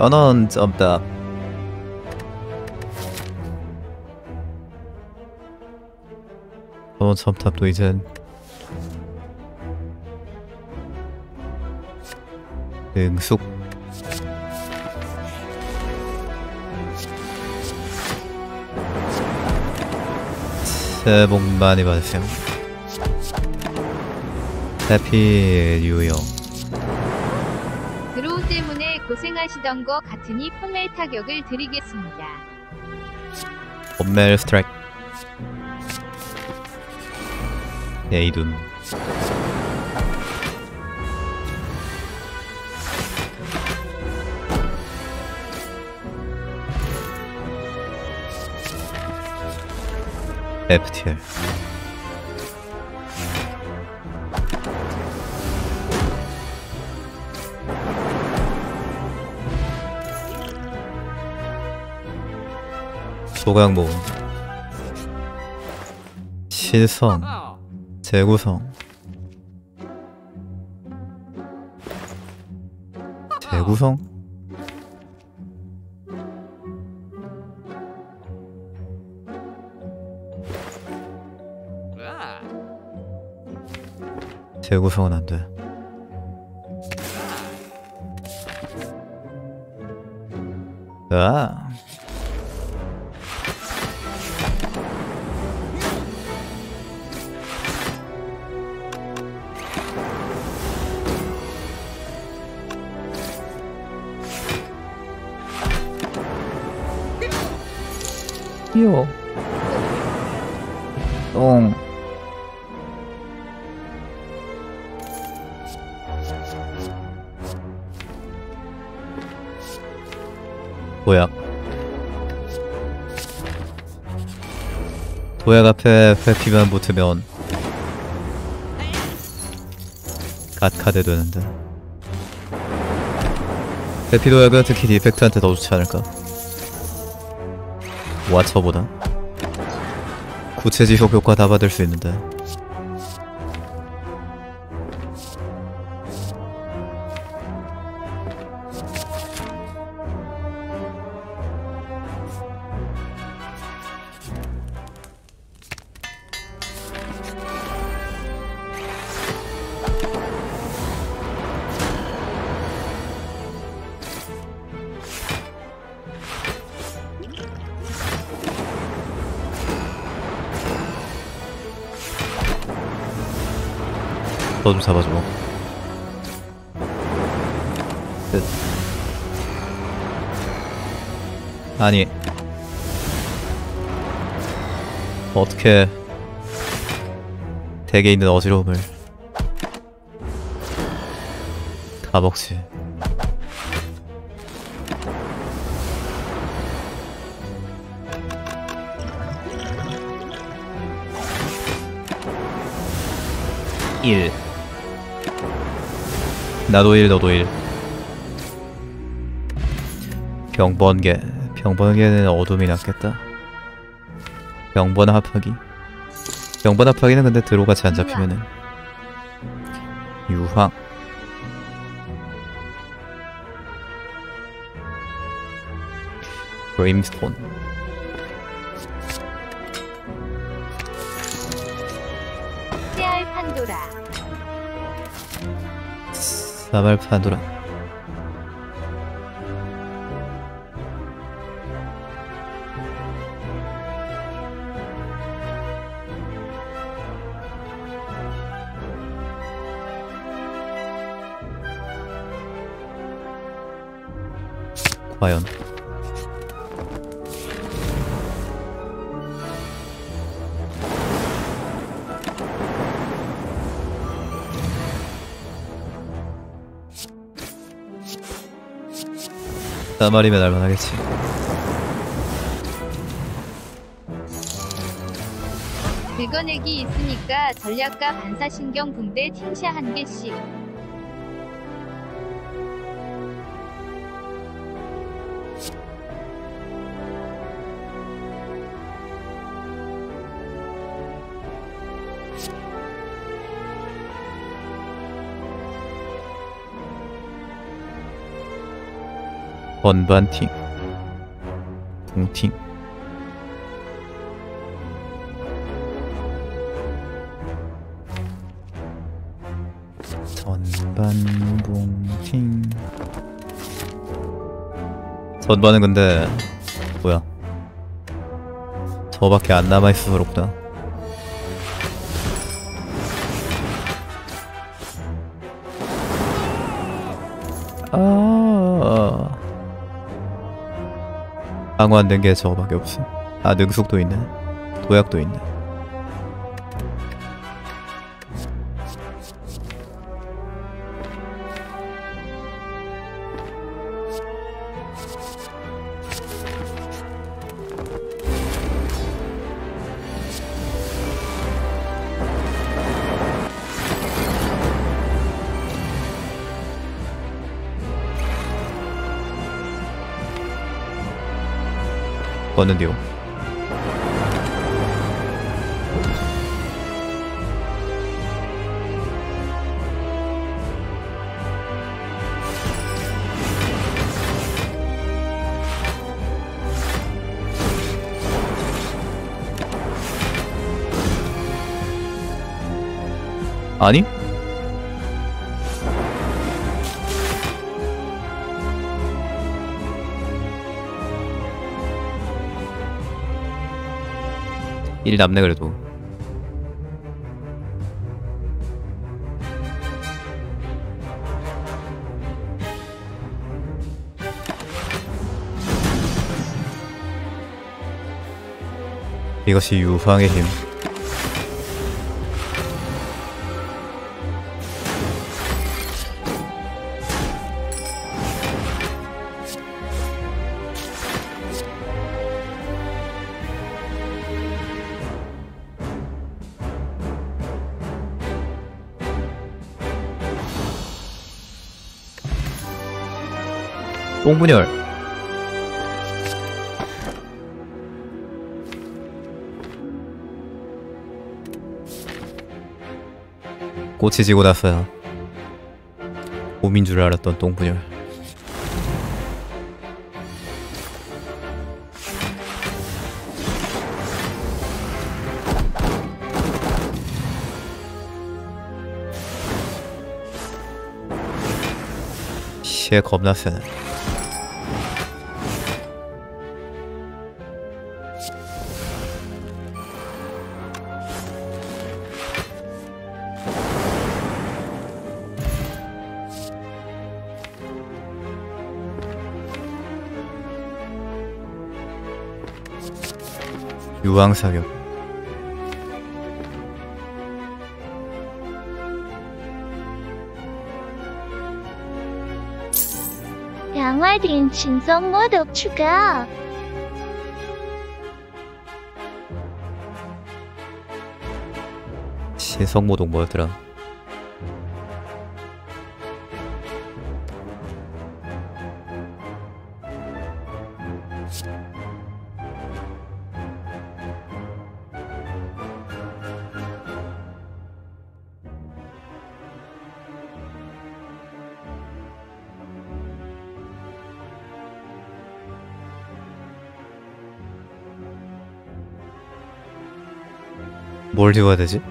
떠넌 점답 떠넌 점답도 이젠 능숙. 새해 복 많이 받으세요. 해피 뉴이어 고생하시던 거 같으니 폰멜 타격을 드리겠습니다. 범멜 스트라이크. 에이둠 FTL 모음 실성 재구성 재구성 재구성은 안 돼. 아. 요. 똥. 도약. 도약 앞에 회피만 붙으면 갓카드 되는데. 회피 도약은 특히 디펙트한테 더 좋지 않을까? 와처보다? 구체 지속 효과 다 받을 수 있는데 너 좀 잡아줘 끝. 아니. 어떻게 덱에 있는 어지러움을 다 먹지 일 나도 일 너도 일. 병번개 병번개는 어둠이 낫겠다. 병번 합하기. 병번 합하기는 근데 드로같이 안 잡히면은. 유황. 브림스톤 사발 파도라. 과연 나말이면 알만하겠지 긁어내기 있으니까 전략가 반사신경 붕대 팅샤 한 개씩. 번반팅. 동팅. 전반 봉팅. 전반은 근데 뭐야. 저밖에 안 남아있어서 그렇구나 아 강화 안된게 저거밖에 없어 아 능숙도 있네. 도약도 있네 껐는데요 아니? 일 남네 그래도. 이것이 유황의 힘 똥분열. 꽃이 지고 나서야 봄인 줄 알았던 똥분열. 시에 겁나 세네 의왕사격. 양화린 진성 모독 추가. 진성 모독 뭐였더라? 뭘 지워야 되지?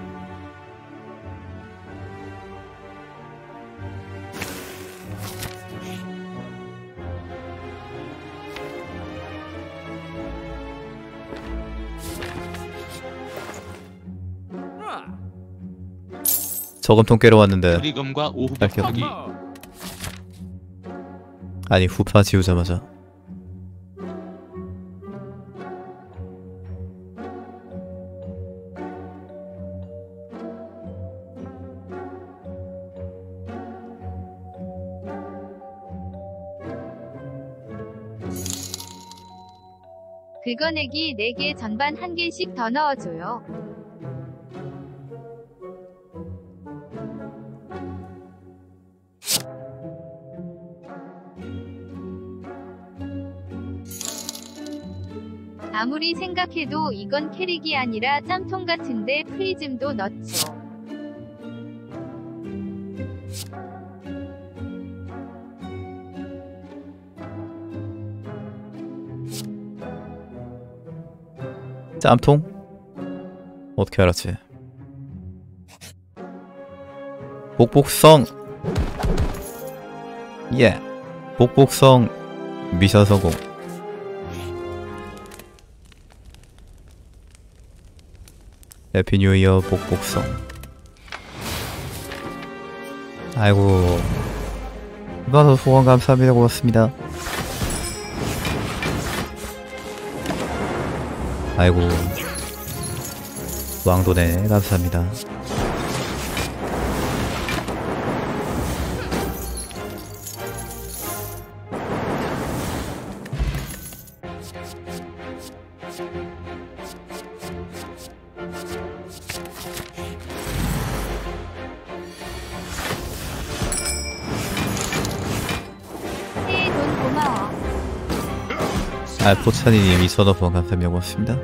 저금통 깨러 왔는데 오후. 격하기 아니 후파 지우자마자 긁어내기 4개 전반 1개씩 더 넣어줘요. 아무리 생각해도 이건 캐릭이 아니라 짬통 같은데 프리즘도 넣죠. 짬통? 어떻게 알았지? 복복성! 예! 복복성 미션 성공 Happy New Year 복복성 아이고 이봐서 후원 감사합니다 고맙습니다 아이고. 왕도네 감사합니다 알포찬이님 이서너 번 감사합니다 고맙습니다.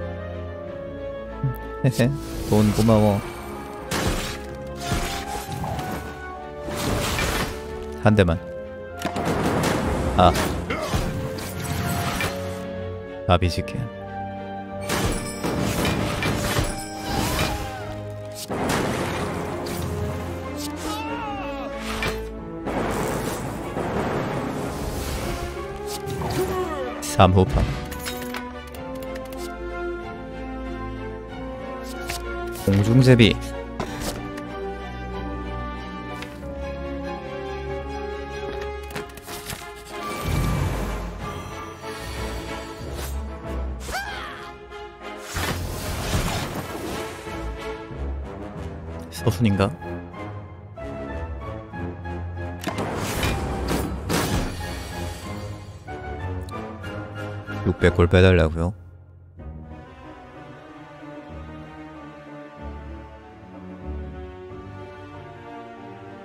돈 고마워. 한 대만. 아. 아비지캔 3호판 공중제비 서순인가? 육백 골 빼달라고요?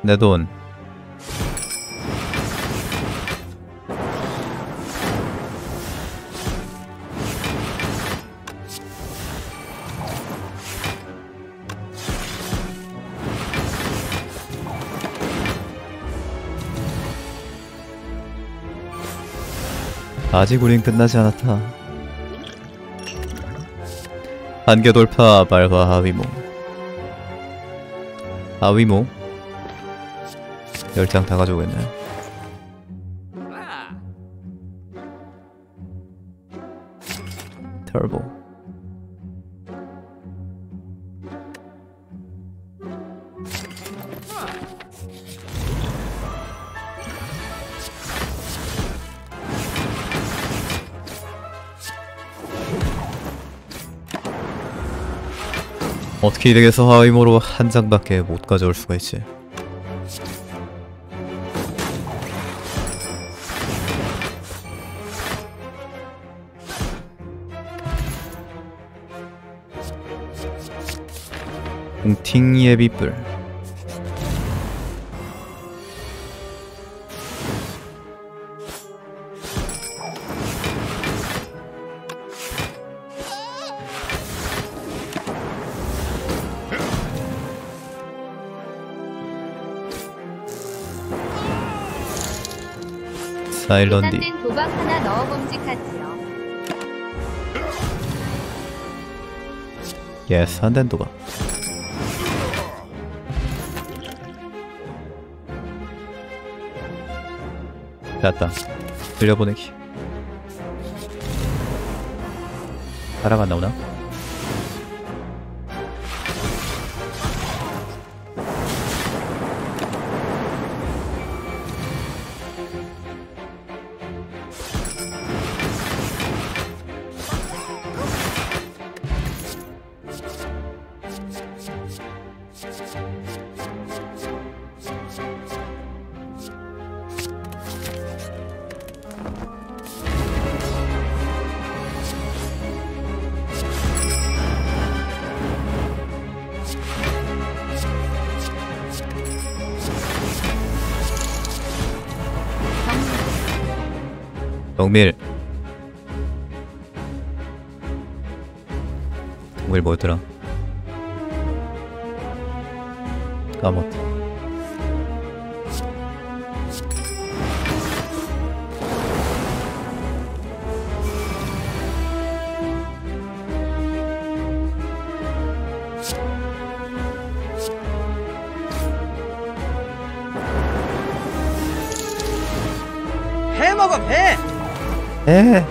내 돈. 아직 우린 끝나지 않았다. 한계 돌파 발화 하위모. 하위모? 열장 다 가져오겠네. 터 어떻게 이 덱에서 하위모로 한 장밖에 못 가져올 수가 있지? 공팅 예비뿔 사일런디 도박 하나 넣어 봄직하지요. 예스 한덴 도가 됐다 들려보내기 사람 안 나오나? 동일 동일 뭐더라 까먹었다 배 먹어 배! 에.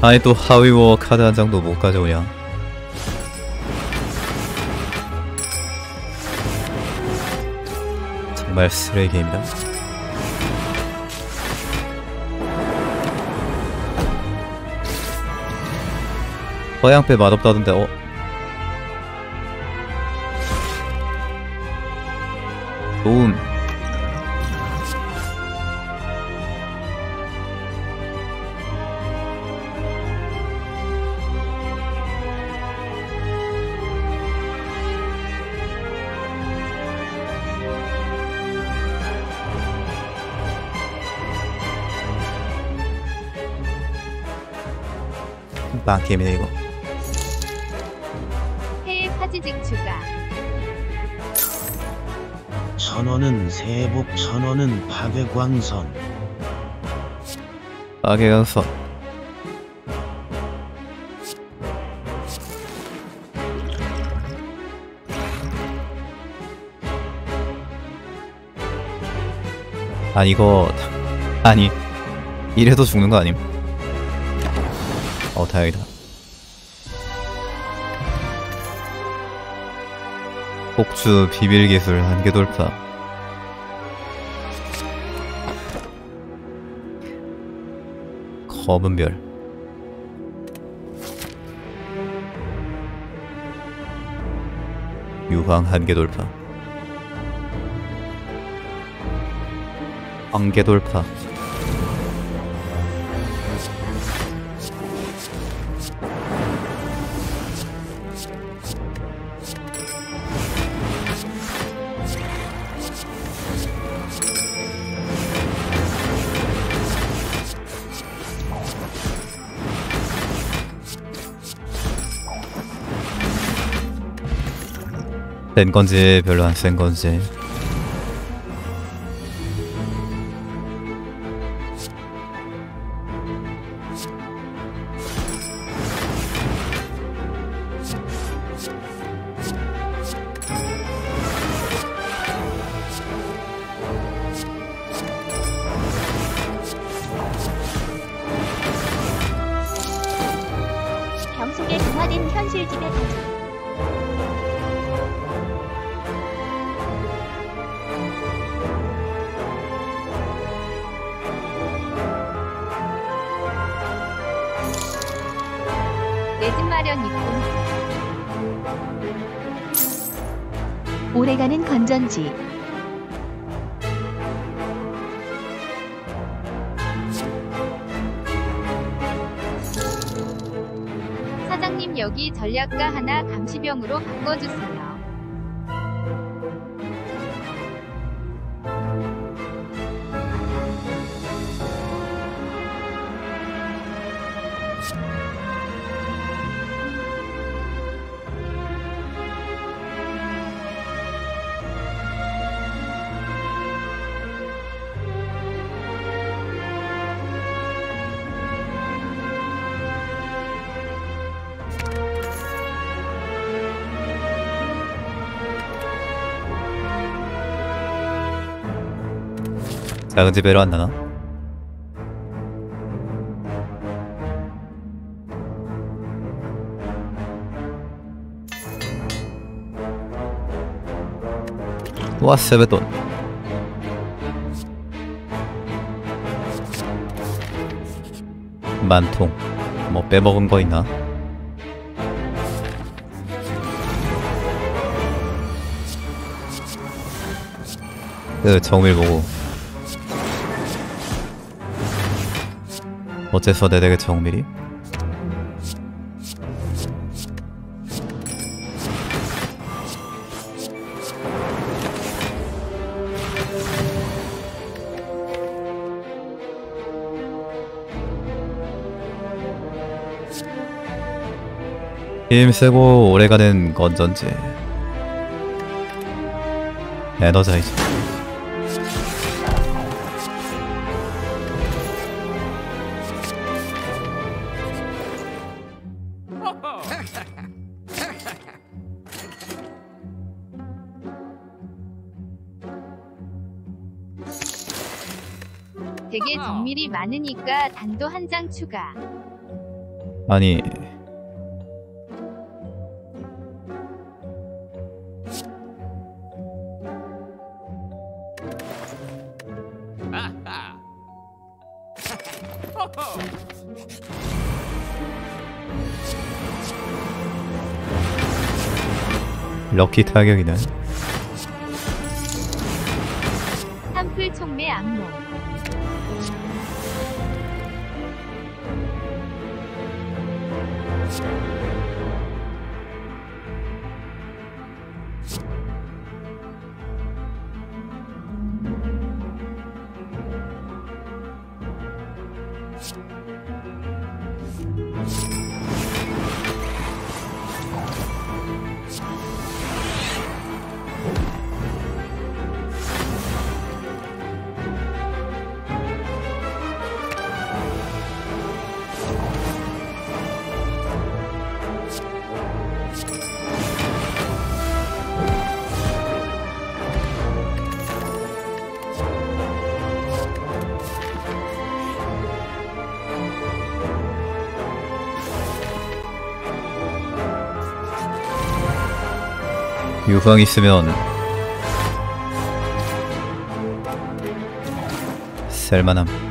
아니 또 하위워 카드 한 장도 못 가져오냐 정말 쓰레기입니다 서양패 맛없다던데 어? 도움 빵게임이네 이거 천원은 세복 천원은 파괴광선. 빠개강선. 아니 이거 아니 이래도 죽는 거 아님? 어 다행이다 폭주 비밀 기술 한계 돌파. 검은 별. 유황 한계 돌파. 한계 돌파 센 건지 별로 안 센 건지 마련 있군. 오래가는 건전지. 사장님 여기 전략가 하나 감시병으로 바꿔주세요. 작은 집에로 안 나나? 와 세베돈 만통 뭐 빼먹은 거 있나? 그 정밀 보고 어째서 내 덱에 정밀이? 힘세고 오래가는 건전지 에너자이저 되게 정밀이 많으니까 단도 한 장 추가. 아니 럭키 타격이네 한풀 총매 악몽. 유황 있으면 쓸만함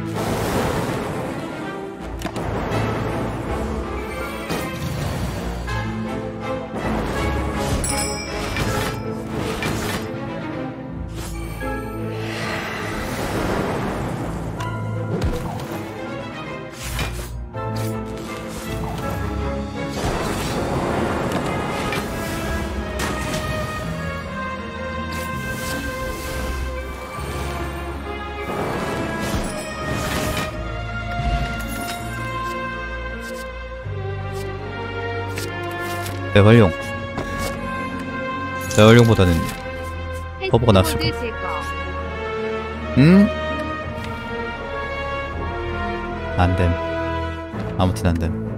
재활용 재활용보다는 허브가 낫을 제거. 음? 안됨 아무튼 안됨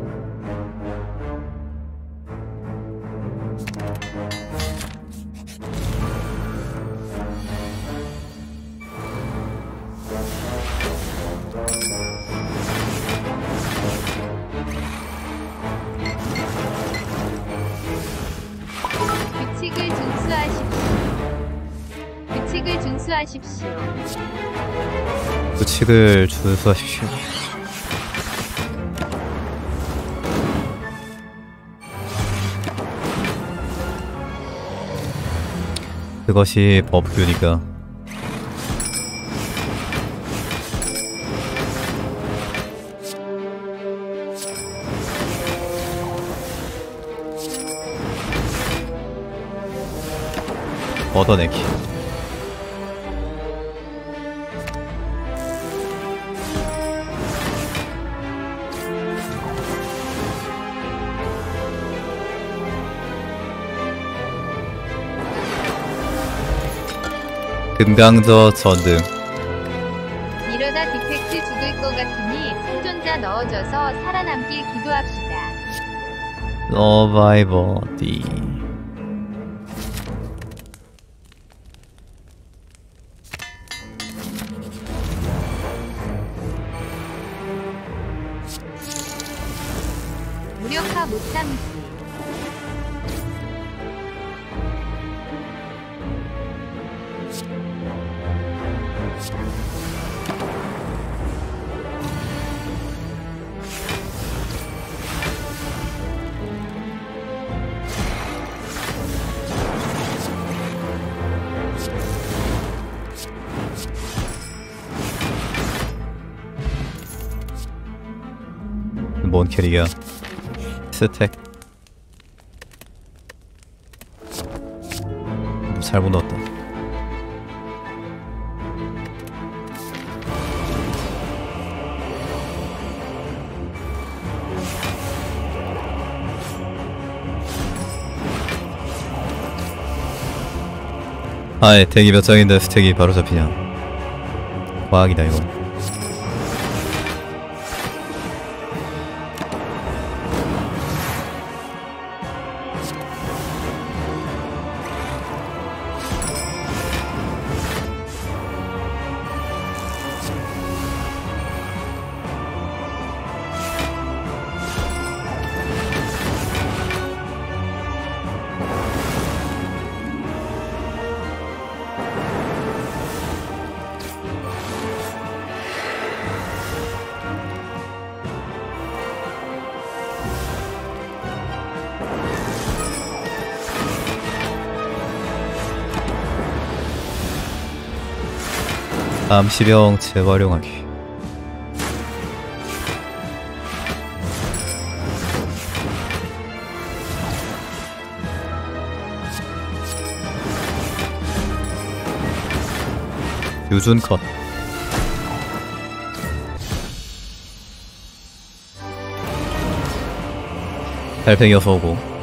규칙을 준수하십시오. 그것이 법규니까. 얻어내기 금강저 전등 이러다 디펙트 죽을 것 같으니 생존자 넣어줘서 살아남길 기도합시다. 서바이버 D 뭔 캐릭이야. 스택. 잘못 넣었다. 아예 대기 몇 장인데 스택이 바로 잡히냐? 과학이다 이건 암시병 재활용하기. 유준 컷. 달팽이 어서 오고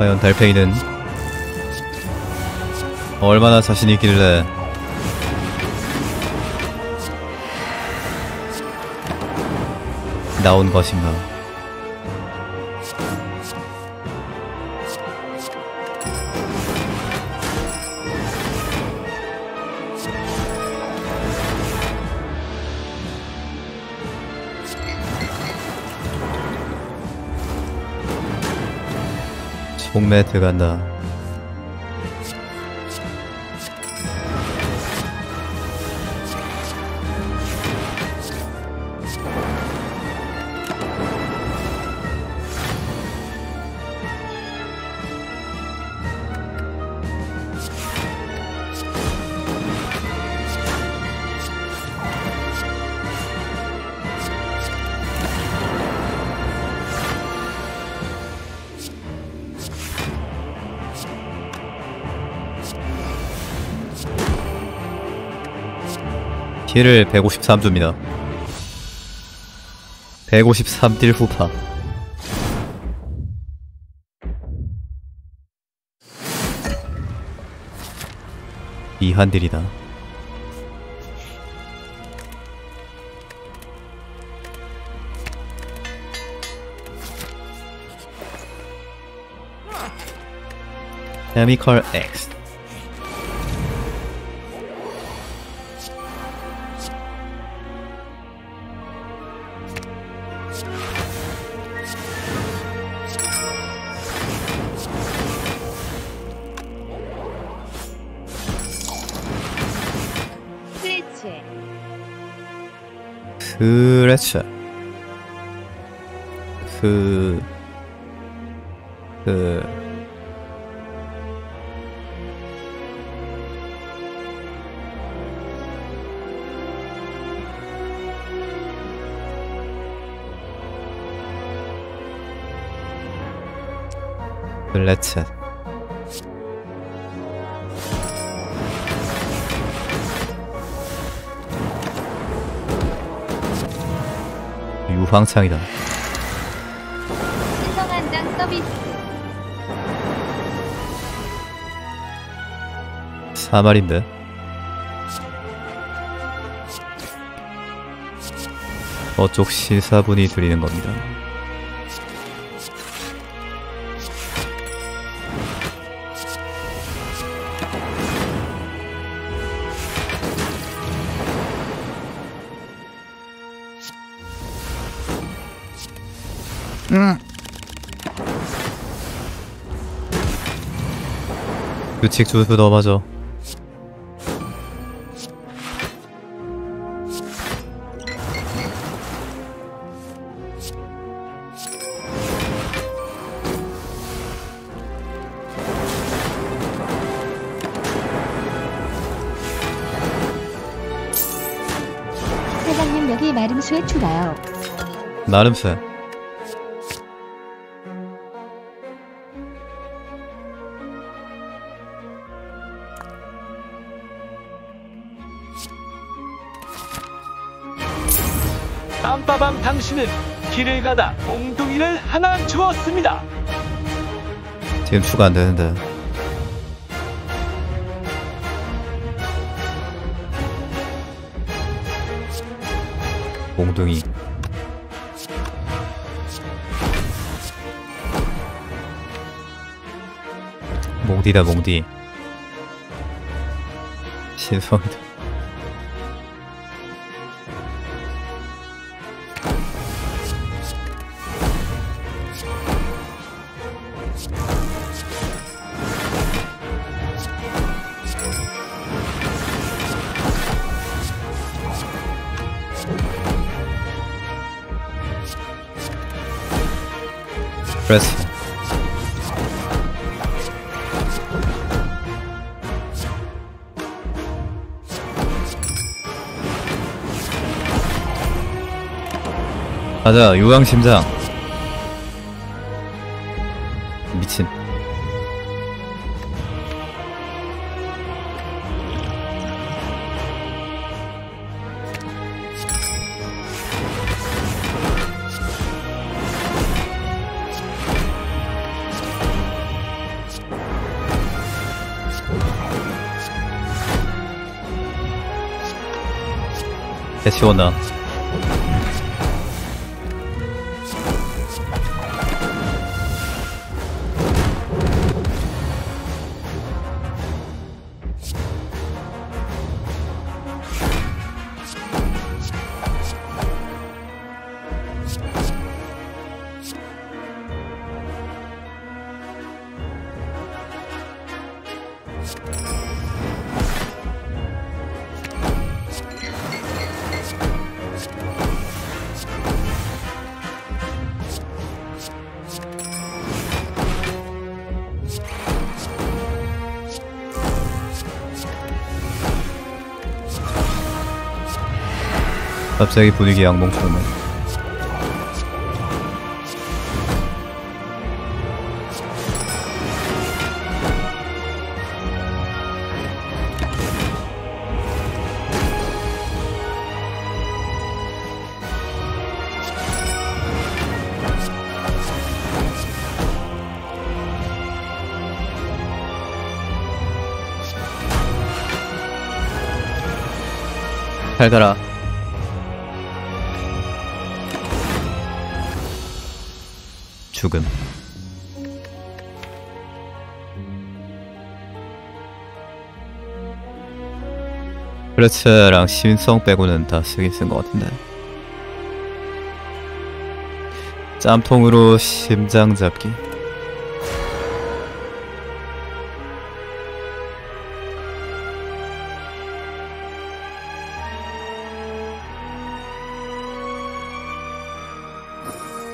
과연 달팽이는 얼마나 자신 있길래 나온 것인가? 총매 들어간다. 딜을 153 줍니다. 153딜 후파. 이한딜이다. 케미컬 X 그레츠 그... 그... 글래츠 유황창이다. 신성 한장 서비스. 사말인데? 저쪽 시사분이 드리는 겁니다. 규칙 주수 넘어져. 사장님 여기 마름수에 추가요. 나름새. 당신은 길을 가다 몽둥이를 하나 주었습니다. 지금 추가 안 되는데. 몽둥이. 몽디다 몽디. 신성이다. 그래서. 가자 유황심장 대치원나 갑자기 분위기 양봉처럼 잘 가라 죽음. 그렇츠랑 신성 빼고는 다 쓰긴 쓴 것 같은데. 짬통으로 심장 잡기.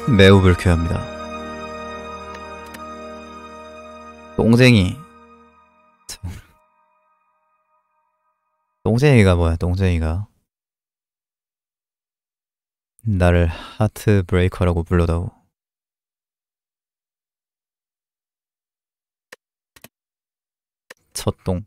매우 불쾌합니다. 참. 똥쟁이가 뭐야, 똥쟁이가. 나를 하트 브레이커라고 불러다오. 첫 똥.